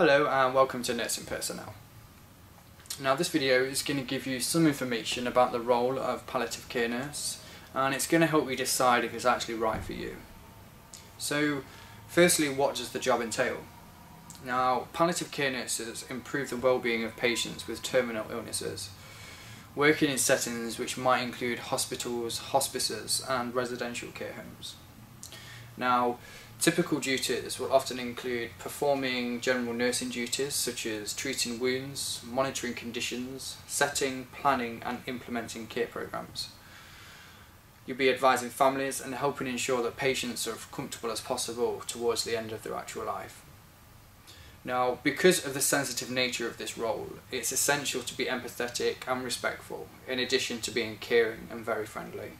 Hello and welcome to Nursing Personnel. Now this video is going to give you some information about the role of palliative care nurse and it's going to help you decide if it's actually right for you. So firstly what does the job entail? Now palliative care nurses improve the well-being of patients with terminal illnesses working in settings which might include hospitals, hospices and residential care homes. Now Typical duties will often include performing general nursing duties such as treating wounds, monitoring conditions, setting, planning and implementing care programs. You'll be advising families and helping ensure that patients are as comfortable as possible towards the end of their actual life. Now, because of the sensitive nature of this role, it's essential to be empathetic and respectful, in addition to being caring and very friendly.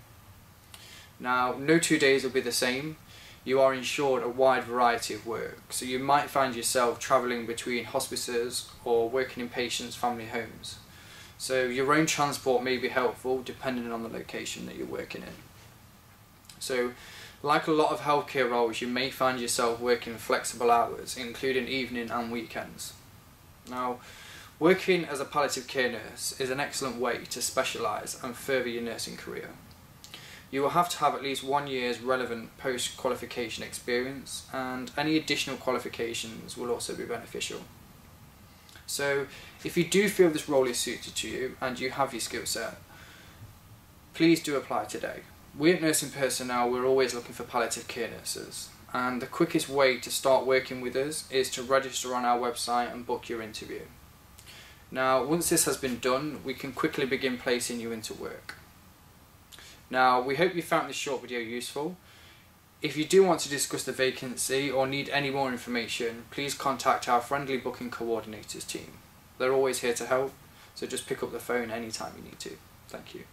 Now, no two days will be the same, you are insured a wide variety of work. So you might find yourself travelling between hospices or working in patients' family homes. So your own transport may be helpful depending on the location that you're working in. So like a lot of healthcare roles, you may find yourself working flexible hours, including evening and weekends. Now, working as a palliative care nurse is an excellent way to specialise and further your nursing career you will have to have at least one year's relevant post-qualification experience and any additional qualifications will also be beneficial. So if you do feel this role is suited to you and you have your skill set, please do apply today. We at Nursing Personnel, we're always looking for palliative care nurses and the quickest way to start working with us is to register on our website and book your interview. Now once this has been done, we can quickly begin placing you into work. Now, we hope you found this short video useful. If you do want to discuss the vacancy or need any more information, please contact our friendly booking coordinators team. They're always here to help, so just pick up the phone anytime you need to. Thank you.